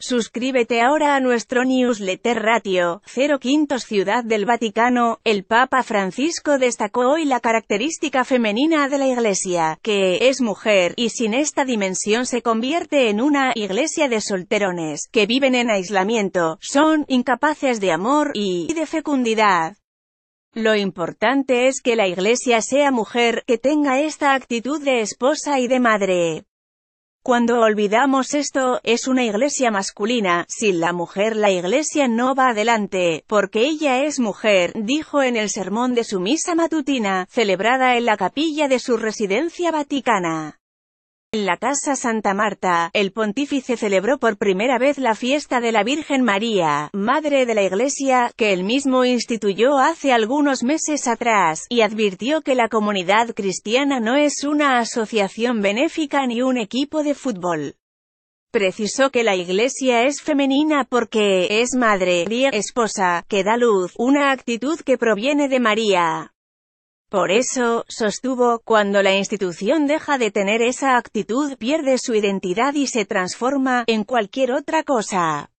Suscríbete ahora a nuestro newsletter Ratio, 0 quintos Ciudad del Vaticano. El Papa Francisco destacó hoy la característica femenina de la Iglesia, que es mujer, y sin esta dimensión se convierte en una iglesia de solterones, que viven en aislamiento, son incapaces de amor y de fecundidad. Lo importante es que la Iglesia sea mujer, que tenga esta actitud de esposa y de madre. Cuando olvidamos esto, es una iglesia masculina, sin la mujer la iglesia no va adelante, porque ella es mujer, dijo en el sermón de su misa matutina, celebrada en la capilla de su residencia vaticana. En la Casa Santa Marta, el pontífice celebró por primera vez la fiesta de la Virgen María, Madre de la Iglesia, que él mismo instituyó hace algunos meses atrás, y advirtió que la comunidad cristiana no es una asociación benéfica ni un equipo de fútbol. Precisó que la iglesia es femenina porque es madre, esposa, que da luz, una actitud que proviene de María. Por eso, sostuvo, cuando la institución deja de tener esa actitud pierde su identidad y se transforma en cualquier otra cosa.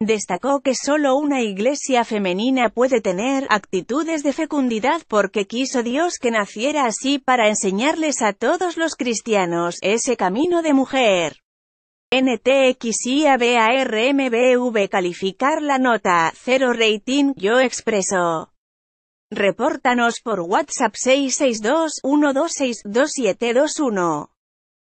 Destacó que solo una iglesia femenina puede tener actitudes de fecundidad porque quiso Dios que naciera así para enseñarles a todos los cristianos ese camino de mujer. NTXIABARMBV calificar la nota, 0 rating, yo expreso. Repórtanos por WhatsApp 662-126-2721.